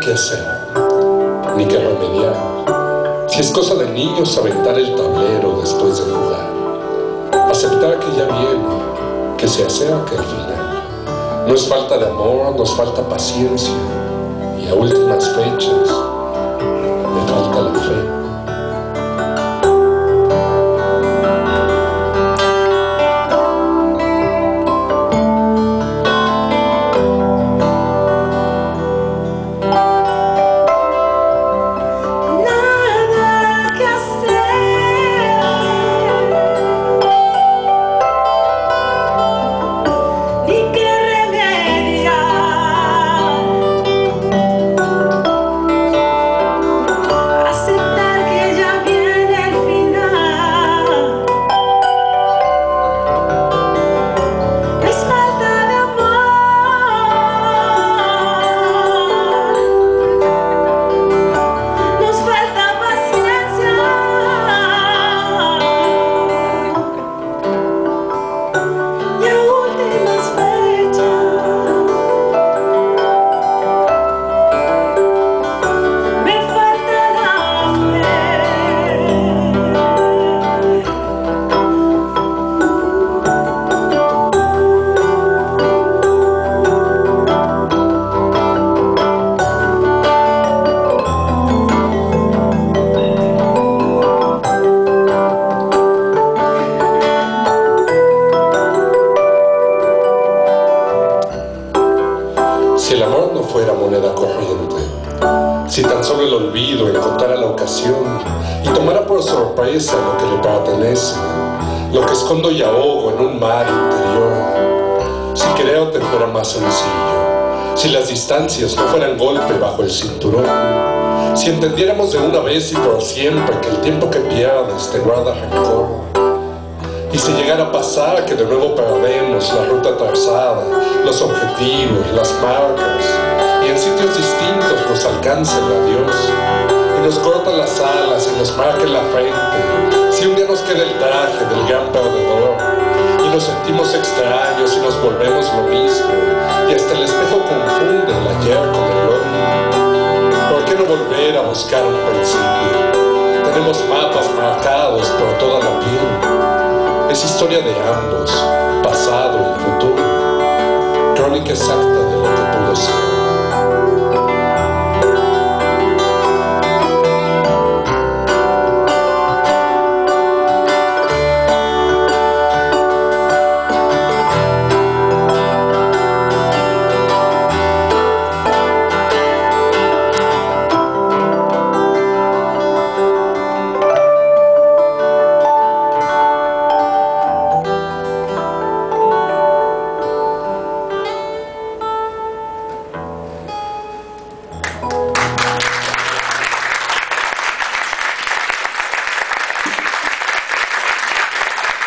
qué hacer, ni qué remediar. Si es cosa de niños aventar el tablero después de jugar. Aceptar que ya viene, que se acerca el final. No es falta de amor, nos falta paciencia. Y a últimas fechas, si tan solo el olvido encontrara la ocasión y tomara por sorpresa lo que le pertenece, lo que escondo y ahogo en un mar interior, si te fuera más sencillo, si las distancias no fueran golpe bajo el cinturón, si entendiéramos de una vez y por siempre que el tiempo que pierdes te guarda rencor, y si llegara a pasar que de nuevo perdemos la ruta trazada, los objetivos, las marcas, y en sitios distintos nos alcance el adiós, y nos cortan las alas y nos marque la frente, si un día nos queda el traje del gran perdedor, y nos sentimos extraños y nos volvemos lo mismo, y hasta el espejo confunde el ayer con el hoy. ¿Por qué no volver a buscar un principio? Tenemos mapas marcados por toda la piel. Es historia de ambos, pasado y futuro. Crónica exacta